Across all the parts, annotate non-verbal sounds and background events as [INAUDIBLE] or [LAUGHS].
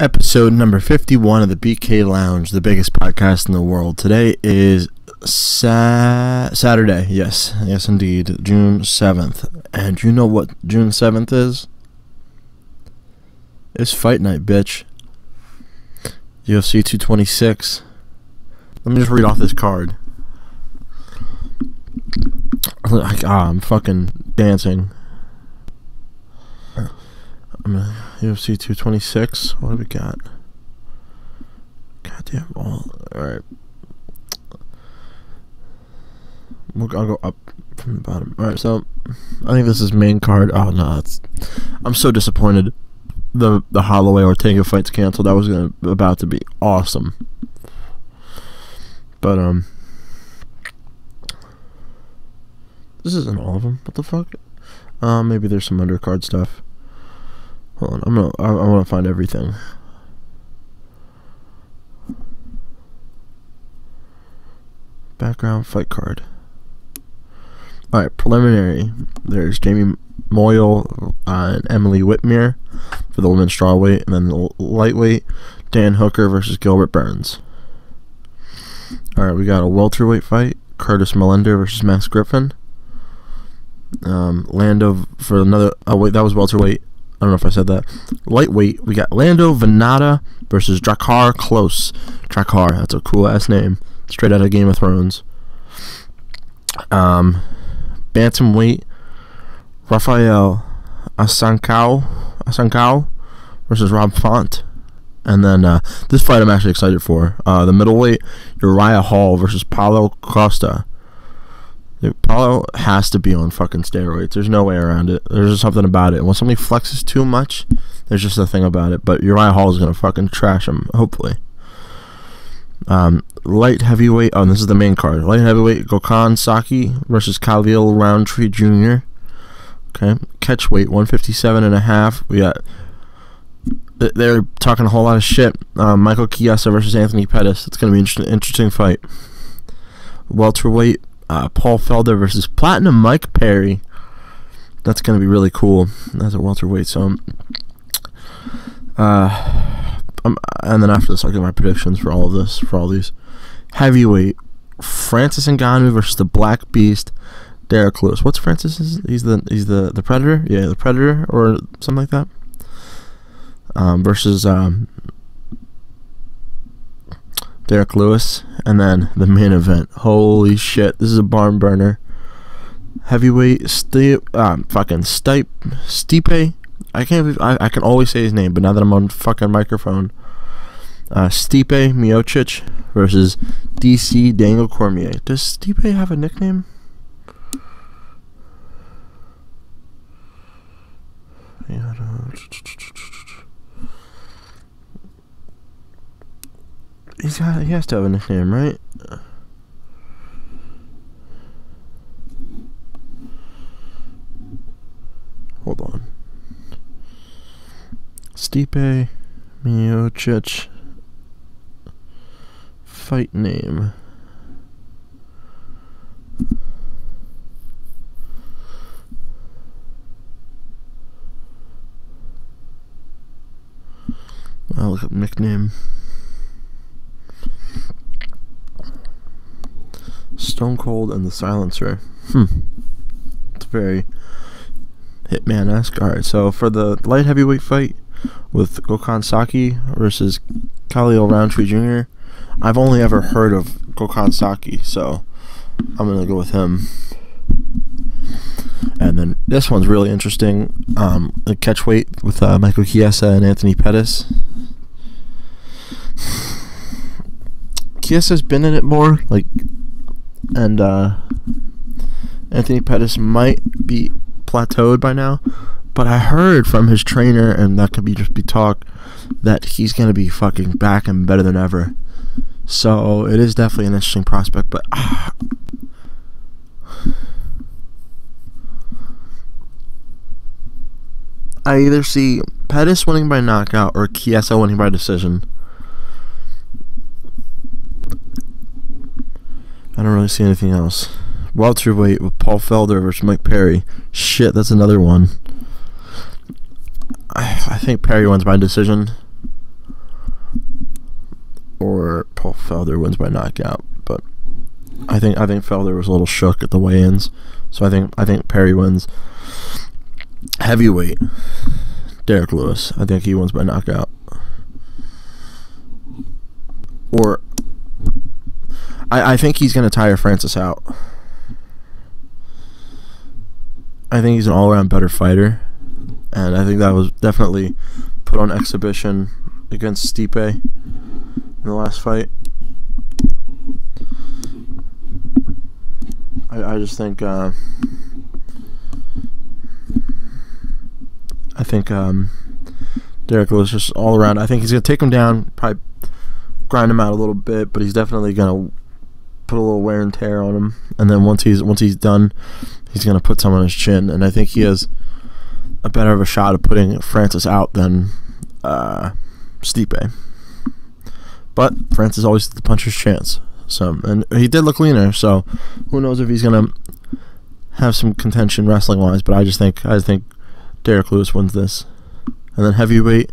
episode number 51 of the BK Lounge, the biggest podcast in the world. Today is sa- Saturday. Yes, yes, indeed. June 7th. And you know what June 7th is? It's fight night, bitch. UFC 226. Let me just read off this card. Like, ah, I'm fucking dancing. I'm gonna UFC 226. What do we got? Goddamn all. All right. We'll, I'll go up from the bottom. All right. So, I think this is main card. Oh no, it's. I'm so disappointed. The the Holloway Ortega fight's canceled. That was gonna about to be awesome. But um. This isn't all of them. What the fuck? Uh, maybe there's some undercard stuff. Hold on, I'm gonna. I, I want to find everything. Background fight card. All right, preliminary. There's Jamie Moyle uh, and Emily Whitmire for the women's strawweight, and then the lightweight Dan Hooker versus Gilbert Burns. All right, we got a welterweight fight: Curtis Millender versus Max Griffin. Um, Lando for another. Oh wait, that was welterweight. I don't know if I said that. Lightweight, we got Lando Vannata versus Drakkar Klose. Drakkar, that's a cool ass name. Straight out of Game of Thrones. Um, bantamweight, Raphael Asankao, Asankao versus Rob Font. And then uh, this fight I'm actually excited for. Uh, the middleweight, Uriah Hall versus Paulo Costa. Paulo has to be on fucking steroids. There's no way around it. There's just something about it. When somebody flexes too much, there's just a thing about it. But Uriah Hall is gonna fucking trash him, hopefully. Um, light heavyweight. Oh, this is the main card. Light heavyweight Gokhan Saki versus Khalil Rountree Jr. Okay, catch weight 157 and a half. We got. They're talking a whole lot of shit. Um, Michael Chiesa versus Anthony Pettis. It's gonna be an interesting fight. Welterweight uh, Paul Felder versus Platinum Mike Perry. That's going to be really cool. That's a welterweight. So, uh, um, and then after this, I'll get my predictions for all of this, for all these. Heavyweight Francis Ngannou versus the Black Beast, Derrick Lewis. What's Francis? He's the he's the the Predator. Yeah, the Predator or something like that. Um, versus um, Derrick Lewis, and then the main event. Holy shit, this is a barn burner. Heavyweight Stipe, um, fucking Stipe, Stipe. I can't. I, I can always say his name, but now that I'm on fucking microphone, uh, Stipe Miocic versus DC Daniel Cormier. Does Stipe have a nickname? Yeah. He's got, he has to have a nickname, right? Hold on. Stipe Miocic fight name. I'll look up nickname. Stone Cold and the Silencer. Hmm. It's very Hitman esque. Alright, so for the light heavyweight fight with Gokhan Saki versus Khalil Rountree Jr., I've only ever heard of Gokhan Saki, so I'm going to go with him. And then this one's really interesting. Um, the catch weight with uh, Michael Chiesa and Anthony Pettis. [SIGHS] Chiesa's been in it more, like and uh, Anthony Pettis might be plateaued by now. But I heard from his trainer, and that could be just be talk, that he's gonna be fucking back and better than ever. So it is definitely an interesting prospect. But uh, I either see Pettis winning by knockout or Chiesa winning by decision. I don't really see anything else. Welterweight with Paul Felder versus Mike Perry. Shit, that's another one. I, I think Perry wins by decision. or Paul Felder wins by knockout. But I think I think Felder was a little shook at the weigh-ins, so I think I think Perry wins. Heavyweight, Derrick Lewis. I think he wins by knockout. Or I I think he's gonna tire Francis out. I think he's an all-around better fighter, and I think that was definitely put on exhibition against Stipe in the last fight. I, I just think uh, I think um, Derrick Lewis just all around. I think he's gonna take him down, probably grind him out a little bit, but he's definitely gonna put a little wear and tear on him. And then once he's once he's done, he's gonna put some on his chin. And I think he has a better of a shot of putting Francis out than uh, Stipe. But Francis always the puncher's chance. So and he did look leaner. So who knows if he's gonna have some contention wrestling wise. But I just think I think Derrick Lewis wins this. And then heavyweight,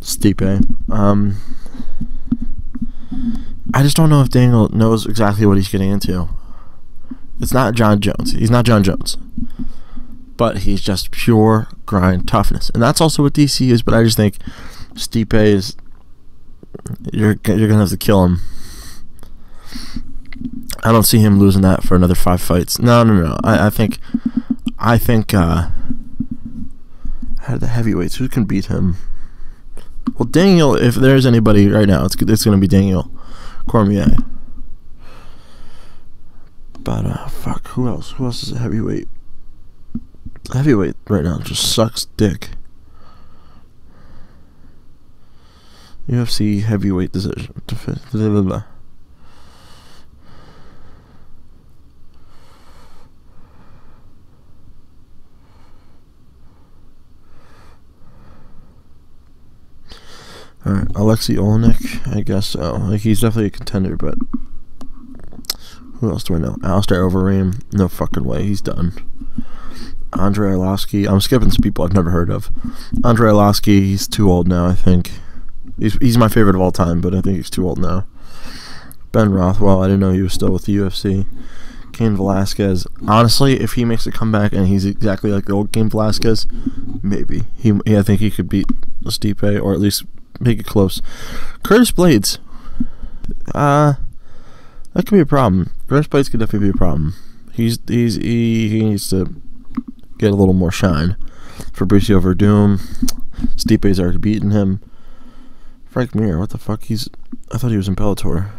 Stipe. Um, I just don't know if Daniel knows exactly what he's getting into. It's not Jon Jones. He's not Jon Jones. But he's just pure grind toughness. And that's also what DC is, but I just think Stipe is you're you're gonna have to kill him. I don't see him losing that for another five fights. No, no, no. I, I think, I think, uh, of the heavyweights, who can beat him? Well, Daniel, if there's anybody right now, it's it's gonna be Daniel Cormier. But uh, fuck, who else? Who else is a heavyweight? Heavyweight right now just sucks dick. UFC heavyweight decision. Alright, Alexei Oleinik, I guess so. Like he's definitely a contender, but who else do I know? Alistair Overeem, no fucking way, he's done. Andrei Arlovski, I'm skipping some people I've never heard of. Andrei Arlovski, he's too old now, I think. He's he's my favorite of all time, but I think he's too old now. Ben Rothwell, I didn't know he was still with the UFC. Cain Velasquez, honestly, if he makes a comeback and he's exactly like the old Cain Velasquez, maybe he. Yeah, I think he could beat Stipe or at least make it close. Curtis Blaydes. uh, that could be a problem. Curtis Blaydes could definitely be a problem. He's he's he, he needs to get a little more shine. Fabricio Werdum, Stipe's already beaten him. Frank Mir, what the fuck? He's I thought he was in Bellator.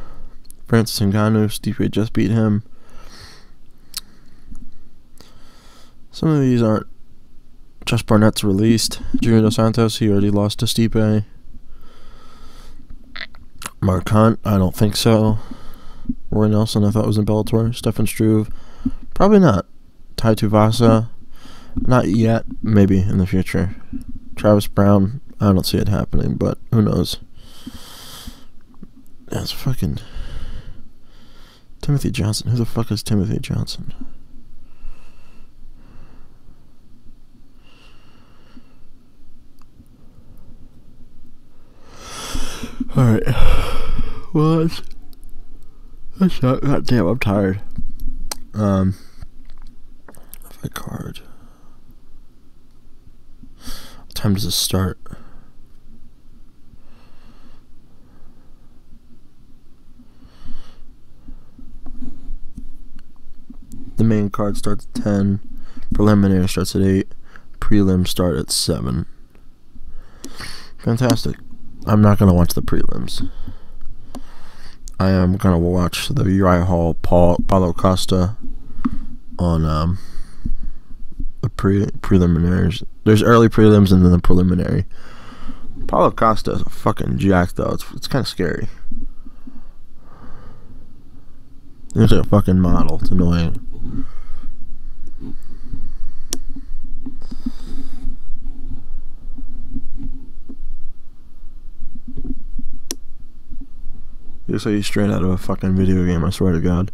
Francis Ngannou, Stipe just beat him. Some of these aren't. Josh Barnett's released. Junior Dos Santos, he already lost to Stipe. Mark Hunt, I don't think so. Roy Nelson, I thought was in Bellator. Stefan Struve, probably not. Tai Tuivasa, not yet. Maybe in the future. Travis Browne, I don't see it happening, but who knows? That's fucking Timothy Johnson. Who the fuck is Timothy Johnson? Alright. Well, that's, that's not, God damn, I'm tired. Um, fight card. What time does this start? The main card starts at 10. Preliminary starts at 8. Prelim start at 7. Fantastic. I'm not going to watch the prelims. I am to watch the Uriah Hall Paul, Paulo Costa on um, the pre preliminaries. There's early prelims and then the preliminary. Paulo Costa is a fucking jack, though. It's, it's kind of scary. He's a fucking model. It's annoying. Looks like he's straight out of a fucking video game, I swear to God.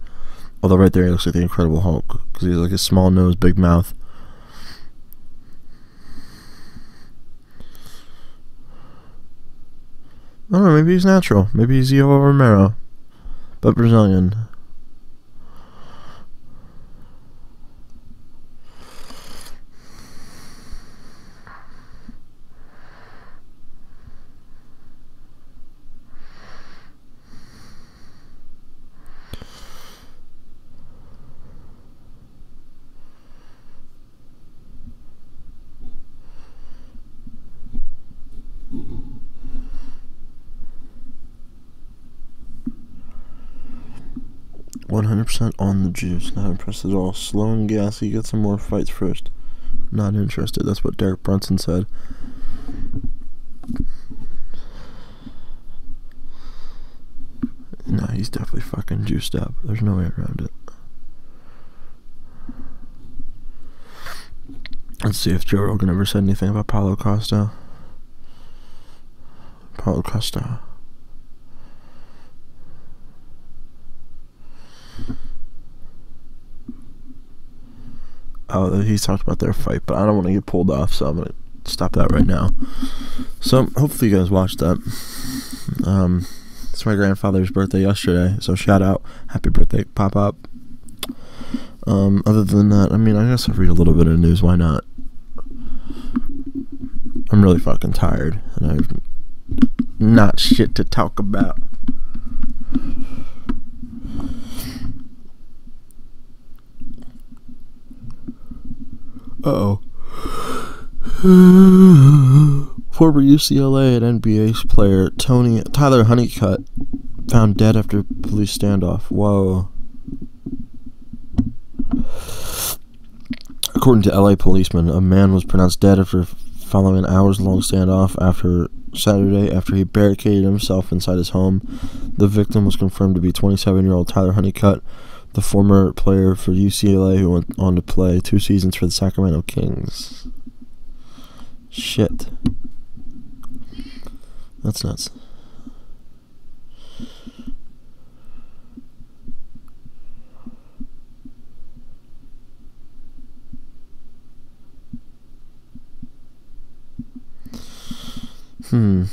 Although right there he looks like the Incredible Hulk. Because he's like a small nose, big mouth. I don't know. Maybe he's natural. Maybe he's Evo Romero, but Brazilian. One hundred percent on the juice. Not impressed at all. Slow and gassy. Get some more fights first. Not interested. That's what Derek Brunson said. No, he's definitely fucking juiced up. There's no way around it. Let's see if Joe Rogan ever said anything about Paulo Costa. Paulo Costa. Oh, he talked about their fight, but I don't want to get pulled off, so I'm gonna stop that right now. So hopefully you guys watched that. Um, it's my grandfather's birthday yesterday, so shout out, happy birthday, pop up. Um, other than that, I mean, I guess I'll read a little bit of news. Why not? I'm really fucking tired, and I've not shit to talk about. Uh oh. [SIGHS] Former UCLA and NBA player Tony Tyler Honeycutt found dead after police standoff. Whoa. According to LA policemen, a man was pronounced dead after following an hours long standoff after Saturday after he barricaded himself inside his home. The victim was confirmed to be 27 year old Tyler Honeycutt, the former player for UCLA who went on to play two seasons for the Sacramento Kings. Shit. That's nuts. Hmm.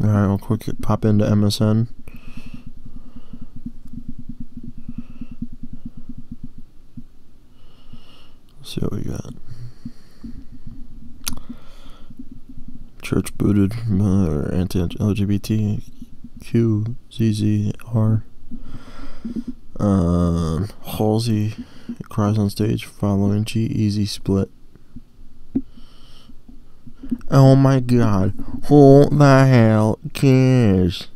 Alright, I'll quick pop into MSN. Let's see what we got. Church booted anti LGBTQ ZZR. Um, Halsey cries on stage following G-Eazy split. Oh my god, who the hell cares?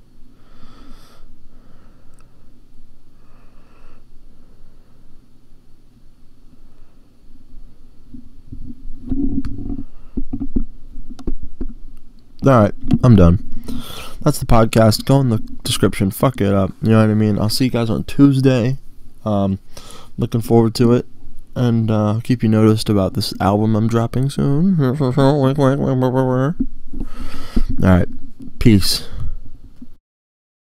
Alright, I'm done. That's the podcast. Go in the description. Fuck it up. You know what I mean? I'll see you guys on Tuesday. Um, looking forward to it. And uh, keep you noticed about this album I'm dropping soon. [LAUGHS] Alright, peace.